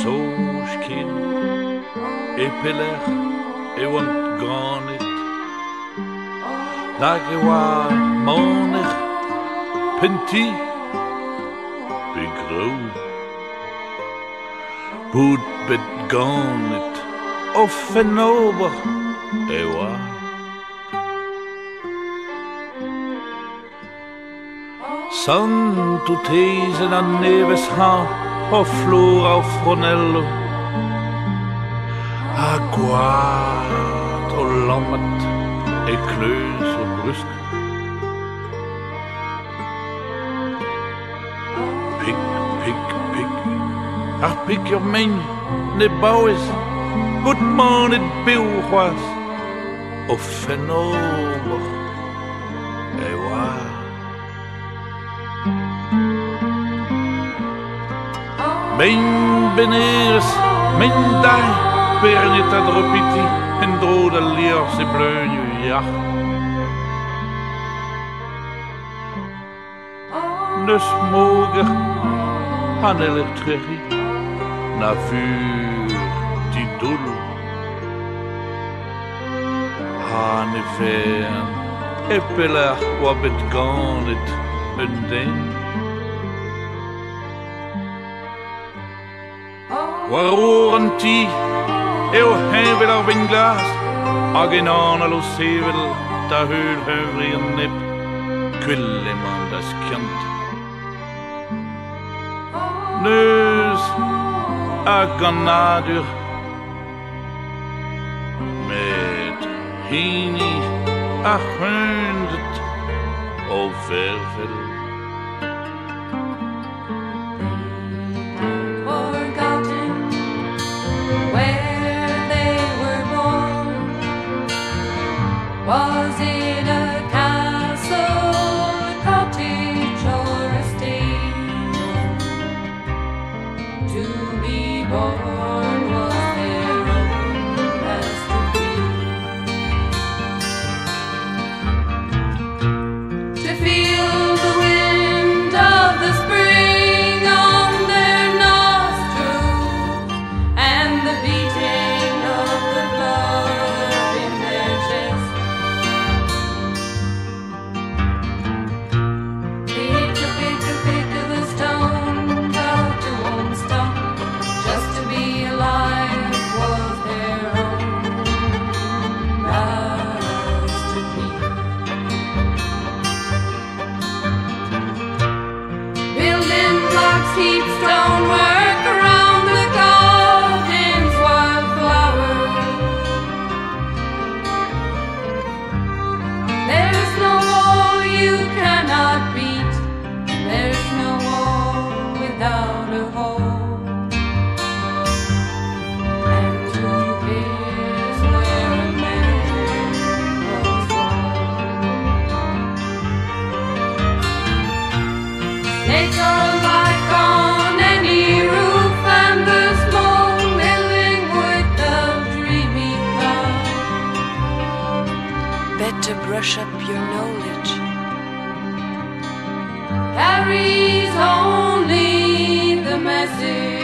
sócin e pilech e want ganit Na wa mánich pintí begro Búd bit ganit ó fenóbach e wa. San tu teisen an neves ha o flor ao fronello A guad o lammet e kleus o brusk Pik, pik, pik Ar pik your mein ne Gut man et beochwas o fenomer e wa. Mein beneres, mein dai, pernet adropiti, en dro da lior se pleugnu iach. Neus moger, han eller na fur ti dolo. Han e fern, e pelar oa bet ganet, un. War oren ti eo hevel ar vinglas Ag en anal o sevel da hul høvri en nepp Kville mandas kjant Nøs aganadur Med hini a og vervel Up your knowledge. Carries only the message